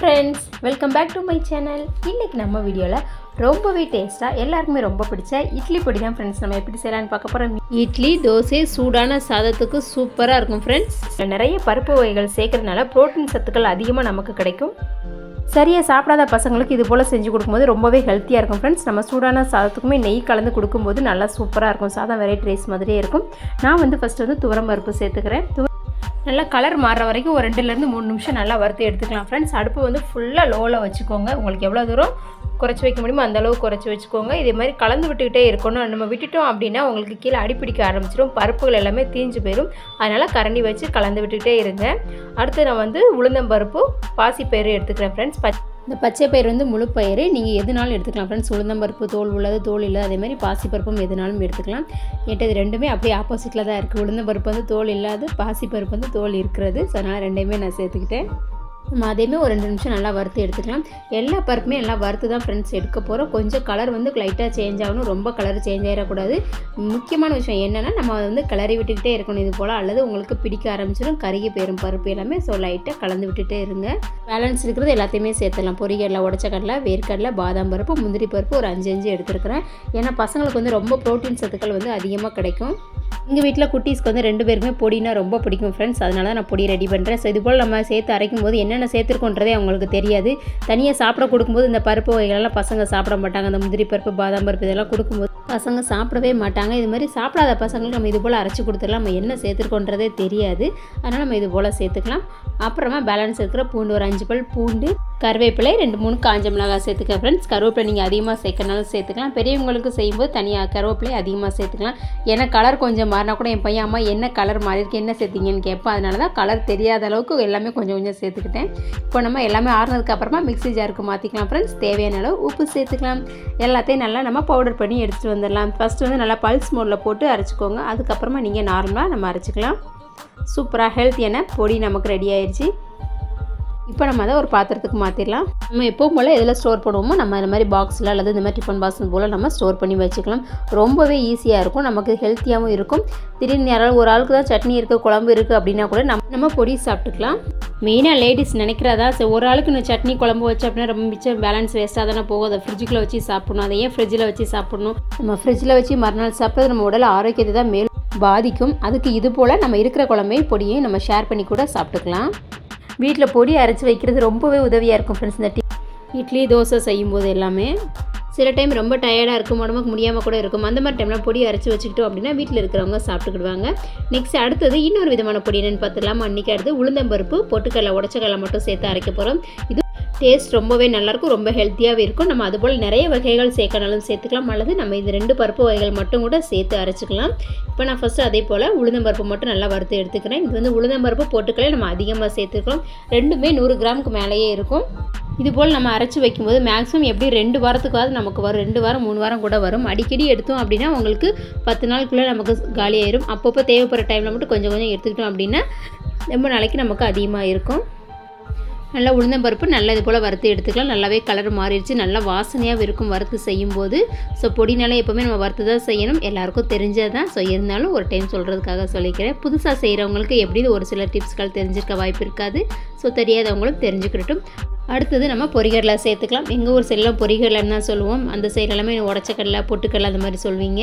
Friends welcome back to my channel இன்றைக்கி நம்ம வீடியோவில் ரொம்பவே டேஸ்ட்டாக எல்லாருக்குமே ரொம்ப பிடிச்ச இட்லி பொடி தான் ஃப்ரெண்ட்ஸ் நம்ம எப்படி செய்யலாம்னு பார்க்க போகிறோம் இட்லி தோசை சூடான சாதத்துக்கு சூப்பராக இருக்கும் ஃப்ரெண்ட்ஸ் நிறைய பருப்பு வகைகள் சேர்க்கறதுனால புரோட்டீன் சத்துக்கள் அதிகமாக நமக்கு கிடைக்கும். சரியாக சாப்பிடாத பசங்களுக்கு இது போல் செஞ்சு கொடுக்கும்போது ரொம்பவே ஹெல்த்தியாக இருக்கும் ஃப்ரெண்ட்ஸ் நம்ம சூடான சாதத்துக்குமே நெய் கலந்து கொடுக்கும்போது நல்லா சூப்பராக இருக்கும். சாதம் வெரைட்டி ரைஸ் மாதிரியே இருக்கும். நான் வந்து ஃபஸ்ட்டு வந்து துவரம் பருப்பு சேர்த்துக்கிறேன். நல்லா கலர் மாறுற வரைக்கும் ஒரு ரெண்டுலேருந்து மூணு நிமிஷம் நல்லா வறுத்து எடுத்துக்கலாம் ஃப்ரெண்ட்ஸ் அடுப்பு வந்து ஃபுல்லாக லோவில் வச்சுக்கோங்க. உங்களுக்கு எவ்வளோ தூரம் குறைச்சி வைக்க முடியுமோ அந்தளவுக்கு குறைச்சி வச்சுக்கோங்க. இதே மாதிரி கலந்து விட்டுக்கிட்டே இருக்கணும். நம்ம விட்டுட்டோம் அப்படின்னா உங்களுக்கு கீழே அடிப்பிடிக்க ஆரம்பிச்சிடும் பருப்புகள் எல்லாமே தீஞ்சு போயிடும் அதனால் கரண்டி வச்சு கலந்து விட்டுக்கிட்டே இருங்க. அடுத்து நான் வந்து உளுந்தம்பருப்பு பாசிப்பயிறு எடுத்துக்கிறேன் ஃப்ரெண்ட்ஸ் பச் இந்த பச்சை பயிர் வந்து முழு பயிறு. நீங்கள் எதுனாலும் எடுத்துக்கலாம். ஃப்ரெண்ட்ஸ் உளுந்தம்பருப்பு தோல் உள்ளது தோல் இல்லை அதே மாதிரி பாசிப்பருப்பும் எதுனாலும் எடுத்துக்கலாம். என்கிட்ட இது ரெண்டுமே அப்படியே ஆப்போசிட்டில் தான் இருக்குது உளுந்தம்பருப்பு வந்து தோல் இல்லாது பாசிப்பருப்பு வந்து தோல் இருக்கிறது. ஸோ அதனால் ரெண்டையுமே நான் சேர்த்துக்கிட்டேன். நம்ம அதையுமே ஒரு ரெண்டு நிமிஷம் நல்லா வறுத்து எடுத்துக்கலாம். எல்லா பருப்புமே நல்லா வறுத்து தான் ஃப்ரெண்ட்ஸ் எடுக்க போகிறோம் கொஞ்சம் கலர் வந்து லைட்டாக சேஞ்ச் ஆகணும். ரொம்ப கலர் சேஞ்ச் ஆகிடக்கூடாது முக்கியமான விஷயம் என்னென்னா நம்ம அதை வந்து கிளறி விட்டுக்கிட்டே இருக்கணும். இது போல் அல்லது உங்களுக்கு பிடிக்க ஆரம்பிச்சிடும். கருகி போயிடும் பருப்பு எல்லாமே. ஸோ லைட்டாக கலந்து விட்டுட்டே இருங்க. பேலன்ஸ் இருக்கிறது எல்லாத்தையுமே சேர்த்துலாம் பொரிகடலை உடச்ச கடலை வேர்க்கடலை பாதாம் பருப்பு முந்திரி பருப்பு ஒரு அஞ்சு அஞ்சு எடுத்துருக்குறேன். ஏன்னா பசங்களுக்கு வந்து ரொம்ப ப்ரோட்டீன் சத்துக்கள் வந்து அதிகமாக கிடைக்கும். எங்கள் வீட்டில் குட்டீஸ்க்கு வந்து ரெண்டு பேருக்குமே பொடினா ரொம்ப பிடிக்கும் ஃப்ரெண்ட்ஸ் அதனால தான் நான் பொடி ரெடி பண்ணுறேன் ஸோ இது போல் நம்ம சேர்த்து அரைக்கும் போது என்னென்ன சேர்த்துருக்கோன்றதே அவங்களுக்கு தெரியாது. தனியாக சாப்பிட கொடுக்கும்போது இந்த பருப்பு வகைகளெல்லாம் பசங்க சாப்பிட மாட்டாங்க. அந்த முந்திரி பருப்பு பாதாம் பருப்பு இதெல்லாம் கொடுக்கும்போது பசங்க சாப்பிடவே மாட்டாங்க. இது மாதிரி சாப்பிடாத பசங்களுக்கு நம்ம இது போல் அரைச்சி கொடுத்துடலாம். நம்ம என்ன சேர்த்துருக்கோன்றதே தெரியாது. அதனால் நம்ம இது போல் சேர்த்துக்கலாம். அப்புறமா பேலன்ஸ் இருக்கிற பூண்டு ஒரு அஞ்சு பல் பூண்டு கருவேப்பிலை ரெண்டு மூணு காஞ்ச மிளகாய் சேர்த்துக்க ஃப்ரெண்ட்ஸ் கருவேப்பிலை நீங்கள் அதிகமாக சேர்க்கனாலும் சேர்த்துக்கலாம். பெரியவங்களுக்கு செய்யும்போது தனியாக கருவேப்பிலை அதிகமாக சேர்த்துக்கலாம். ஏன்னா கலர் கொஞ்சம் மாறினா கூட என் பையன் அம்மா என்ன கலர் மாறி இருக்கு? என்ன சேர்த்திங்கன்னு கேட்பேன். அதனால தான் கலர் தெரியாத அளவுக்கு எல்லாமே கொஞ்சம் கொஞ்சம் சேர்த்துக்கிட்டேன். இப்போ நம்ம எல்லாமே ஆறுனதுக்கு அப்புறமா மிக்சி ஜாருக்கு மாற்றிக்கலாம் ஃப்ரெண்ட்ஸ் தேவையான அளவு உப்பு சேர்த்துக்கலாம். எல்லாத்தையும் நல்லா நம்ம பவுடர் பண்ணி எடுத்துகிட்டு வந்துடலாம். ஃபஸ்ட்டு வந்து நல்லா பல்ஸ் மோடில் போட்டு அரைச்சிக்கோங்க. அதுக்கப்புறமா நீங்கள் நார்மலாக நம்ம அரைச்சிக்கலாம். சூப்பராக ஹெல்த்தியான பொடி நமக்கு ரெடி ஆயிடுச்சு இப்போ நம்ம அதை ஒரு பாத்திரத்துக்கு மாற்றிடலாம் நம்ம எப்பவும் போல் எதில் ஸ்டோர் பண்ணுவோமோ நம்ம இந்த மாதிரி பாக்ஸில் அல்லது இந்த மாதிரி டிஃபன் பாக்ஸ் போல் நம்ம ஸ்டோர் பண்ணி வச்சுக்கலாம். ரொம்பவே ஈஸியாக இருக்கும். நமக்கு ஹெல்த்தியாகவும் இருக்கும். திடீர்னு யாராவது ஒரு ஆளுக்கு தான் சட்னி இருக்குது குழம்பு இருக்குது அப்படின்னா கூட நம்ம நம்ம பொடி சாப்பிட்டுக்கலாம். மெயினாக லேடிஸ் நினைக்கிறதா? சரி ஒரு ஆளுக்கு நான் சட்னி குழம்பு வச்சு அப்படின்னா ரொம்ப மிச்சம் பேலன்ஸ் வேஸ்ட்டாக தானே போகும். அதை ஃப்ரிட்ஜுக்குள்ளே வச்சு சாப்பிடணும். அதை ஏன் ஃப்ரிட்ஜில் வச்சு சாப்பிடணும். நம்ம ஃப்ரிட்ஜில் வச்சு மறுநாள் சாப்பிட்றது நம்ம உடல் ஆரோக்கியத்தை தான் மேலும் பாதிக்கும். அதுக்கு இது போல் நம்ம இருக்கிற குழம்பையும் பொடியையும் நம்ம ஷேர் பண்ணி கூட சாப்பிட்டுக்கலாம். வீட்டில் பொடி அரைச்சி வைக்கிறது ரொம்பவே உதவியாக இருக்கும் ஃப்ரெண்ட்ஸ் இந்த டீ இட்லி தோசை செய்யும்போது எல்லாமே சில டைம் ரொம்ப டயர்டாக இருக்கும் உடம்புக்கு முடியாமல் கூட இருக்கும். அந்த மாதிரி டைம்லாம் பொடி அரைச்சி வச்சுக்கிட்டோம் அப்படின்னா வீட்டில் இருக்கிறவங்க சாப்பிட்டுக்கிடுவாங்க. நெக்ஸ்ட் அடுத்தது இன்னொரு விதமான பொடி என்னென்னு பார்த்துடலாமா? அன்றைக்கி அடுத்து உளுந்தம்பருப்பு பொட்டுக்கடலை உடச்சக்கடலை மட்டும் சேர்த்து அரைக்க போகிறோம் இது டேஸ்ட் ரொம்பவே நல்லாயிருக்கும் ரொம்ப ஹெல்த்தியாகவே இருக்கும். நம்ம அதுபோல் நிறைய வகைகள் சேர்க்கனாலும் சேர்த்துக்கலாம். அல்லது நம்ம இது ரெண்டு பருப்பு வகைகள் மட்டும் கூட சேர்த்து அரைச்சிக்கலாம். இப்போ நான் ஃபஸ்ட்டு அதே போல் உளுந்தம்பருப்பு மட்டும் நல்லா வறுத்து எடுத்துக்கிறேன். இது வந்து உளுந்தம்பருப்பு போட்டுக்களே நம்ம அதிகமாக சேர்த்துக்கலாம் ரெண்டுமே நூறு கிராமுக்கு மேலேயே இருக்கும். இது போல் நம்ம அரைச்சி வைக்கும்போது மேக்ஸிமம் எப்படி ரெண்டு வாரத்துக்காவது நமக்கு வரும் ரெண்டு வாரம் மூணு வாரம் கூட வரும். அடிக்கடி எடுத்தோம் அப்படின்னா உங்களுக்கு பத்து நாளுக்குள்ளே நமக்கு காலியாயிரும். அப்பப்போ தேவைப்படுற டைமில் மட்டும் கொஞ்சம் கொஞ்சம் எடுத்துக்கிட்டோம் அப்படின்னா ரொம்ப நாளைக்கு நமக்கு அதிகமாக இருக்கும். நல்லா உளுந்தம்பருப்பு நல்லா இது போல் வறுத்து எடுத்துக்கலாம். நல்லாவே கலர் மாறிடுச்சு. நல்லா வாசனையாகவும் இருக்கும் வறுத்து செய்யும்போது. ஸோ பொடினால எப்போவுமே நம்ம வறுத்து தான் செய்யணும். எல்லாருக்கும் தெரிஞ்சது தான் ஸோ இருந்தாலும் ஒரு டைம் சொல்கிறதுக்காக சொல்லிக்கிறேன். புதுசாக செய்கிறவங்களுக்கு எப்படி ஒரு சில டிப்ஸ்கள் தெரிஞ்சிருக்க வாய்ப்பு இருக்காது. ஸோ தெரியாதவங்களும் தெரிஞ்சுக்கிட்டும். அடுத்தது நம்ம பொரிகடலை சேர்த்துக்கலாம். எங்கள் ஊர் சைடெலாம் பொரிகடலைன்னு தான் சொல்லுவோம். அந்த சைடு எல்லாமே உடச்சக்கடலை பொட்டுக்கடலை அந்த மாதிரி சொல்வீங்க.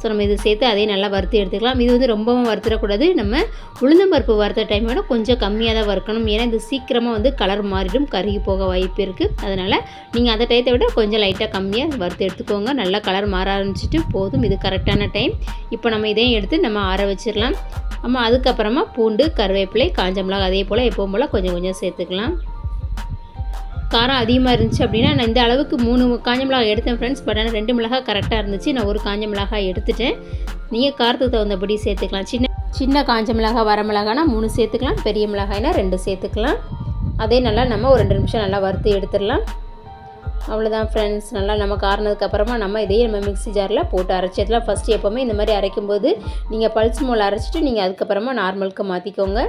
ஸோ நம்ம இது சேர்த்து அதே நல்லா வறுத்து எடுத்துக்கலாம். இது வந்து ரொம்பவும் வறுத்துடக்கூடாது. நம்ம உளுந்தம்பருப்பு வறுத்த டைமோட கொஞ்சம் கம்மியாக தான் வறுக்கணும். ஏன்னா இது சீக்கிரமாக வந்து கலர் மாறிடும் கருகி போக வாய்ப்பு இருக்குது அதனால் நீங்கள் அந்த டயத்தை விட கொஞ்சம் லைட்டாக கம்மியாக வறுத்து எடுத்துக்கோங்க. நல்லா கலர் மாற ஆரம்பிச்சிட்டு போதும். இது கரெக்டான டைம் இப்போ நம்ம இதையும் எடுத்து நம்ம ஆற வச்சிடலாம். நம்ம அதுக்கப்புறமா பூண்டு கருவேப்பிலை காஞ்ச மிளகாய் அதே போல் எப்பவும் போல் கொஞ்சம் கொஞ்சம் சேர்த்துக்கலாம். காரம் அதிகமாக இருந்துச்சு அப்படின்னா நான் இந்த அளவுக்கு மூணு காஞ்ச மிளகாய் எடுத்தேன் ஃப்ரெண்ட்ஸ் பட் ஆனால் ரெண்டு மிளகாய் கரெக்டாக இருந்துச்சு. நான் ஒரு காஞ்ச மிளகாய் எடுத்துட்டேன். நீங்கள் காரத்துக்கு தகுந்தபடி சேர்த்துக்கலாம். சின்ன சின்ன காஞ்ச மிளகாய் வர மிளகாய்னா மூணு சேர்த்துக்கலாம். பெரிய மிளகாய்னா ரெண்டு சேர்த்துக்கலாம். அதே நல்லா நம்ம ஒரு ரெண்டு நிமிஷம் நல்லா வறுத்து எடுத்துடலாம். அவ்வளோதான் ஃப்ரெண்ட்ஸ் நல்லா நம்ம காரணத்துக்கப்புறமா நம்ம இதே நம்ம மிக்ஸி ஜாரில் போட்டு அரைச்சி அதெல்லாம் ஃபஸ்ட்டு எப்போவுமே இந்த மாதிரி அரைக்கும்போது நீங்கள் பல்ஸ் மோல் அரைச்சிட்டு நீங்கள் அதுக்கப்புறமா நார்மலுக்கு மாற்றிக்கோங்க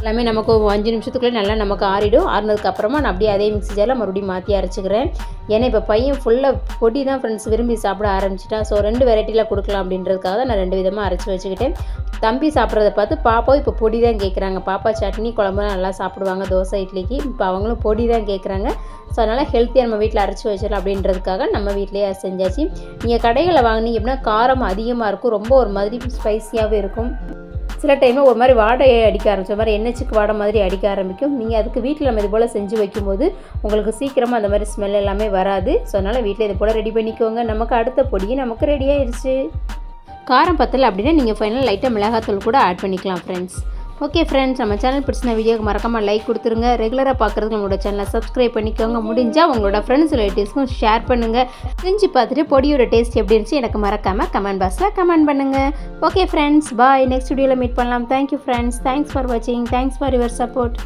எல்லாமே நமக்கு ஒரு அஞ்சு நிமிஷத்துக்குள்ளே நல்லா நமக்கு ஆறிடும். ஆறுனதுக்கப்புறமா நான் அப்படியே அதே மிக்ஸி ஜாரில் மறுபடியும் மாற்றி அரைச்சிக்கிறேன். ஏன்னா இப்போ பையன் ஃபுல்லாக பொடி தான் ஃப்ரெண்ட்ஸ் விரும்பி சாப்பிட ஆரம்பிச்சிட்டான். ஸோ ரெண்டு வெரைட்டியில் கொடுக்கலாம் அப்படின்றதுக்காக தான் நான் ரெண்டு விதமாக அரைச்சி வச்சுக்கிட்டேன். தம்பி சாப்பிட்றத பார்த்து பாப்பாவும் இப்போ பொடி தான் கேட்குறாங்க பாப்பா சட்னி குழம்புலாம் நல்லா சாப்பிடுவாங்க. தோசை இட்லிக்கு. இப்போ அவங்களும் பொடி தான் கேட்குறாங்க ஸோ அதனால் ஹெல்த்தியாக நம்ம வீட்டில் அரைச்சி வச்சிடலாம் அப்படின்றதுக்காக நம்ம வீட்டிலேயே செஞ்சாச்சு. நீங்கள் கடைகளில் வாங்கினீங்க அப்படின்னா காரம் அதிகமாக இருக்கும். ரொம்ப ஒரு மாதிரி ஸ்பைஸியாகவே இருக்கும். சில டைமில் ஒரு மாதிரி வாடையை அடிக்க ஆரம்பிச்ச மாதிரி எண்ணெய்ச்சிக்கு வாடை மாதிரி அடிக்க ஆரம்பிக்கும். நீங்கள் அதுக்கு வீட்டில் நம்ம இது போல் செஞ்சு வைக்கும்போது உங்களுக்கு சீக்கிரமாக அந்த மாதிரி ஸ்மெல் எல்லாமே வராது. ஸோ அதனால் வீட்டில் இது போல் ரெடி பண்ணிக்கோங்க. நமக்கு அடுத்த பொடியும் நமக்கு ரெடி ஆயிடுச்சு காரம் பத்தலை அப்படின்னா நீங்கள் ஃபைனல் லைட்டாக மிளகாத்தூள் கூட ஆட் பண்ணிக்கலாம் ஃப்ரெண்ட்ஸ் ஓகே ஃப்ரெண்ட்ஸ் நம்ம சேனல் பிடிச்சின வீடியோக்கு மறக்காமல் லைக் கொடுத்துருங்க. ரெகுலராக பார்க்குறதுக்கு நம்மளோட சேனலை சப்ஸ்கிரைப் பண்ணிக்கோங்க. முடிஞ்சால் உங்களோட ஃப்ரெண்ட்ஸ் ரிலேட்டிவ்ஸ்க்கும் ஷேர் பண்ணுங்கள் செஞ்சு பார்த்துட்டு பொடியோட டேஸ்ட் எப்படி இருந்துச்சு எனக்கு மறக்காமல் கமெண்ட் பாக்ஸில் கமெண்ட் பண்ணுங்கள் ஓகே ஃப்ரெண்ட்ஸ் பாய் நெக்ஸ்ட் வீடியோவில் மீட் பண்ணலாம். Thank you friends thanks for வாட்சிங் தேங்க்ஸ் ஃபார் யுவர் சப்போர்ட்